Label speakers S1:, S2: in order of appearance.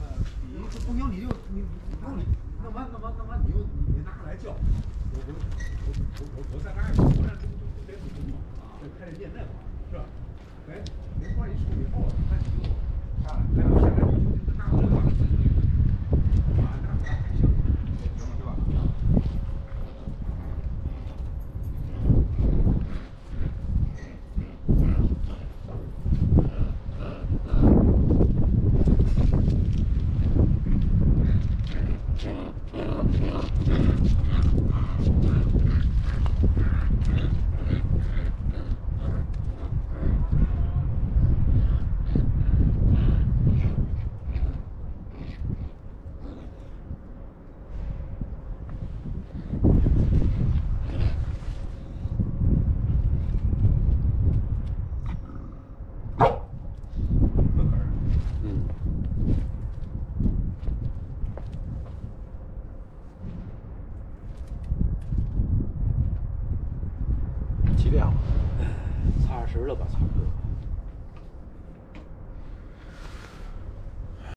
S1: 呃，你这不行，你就你你不用你弄完弄完弄完，你就你拿出来叫我，我我我我我我我我我。
S2: 这样差二十了吧差不多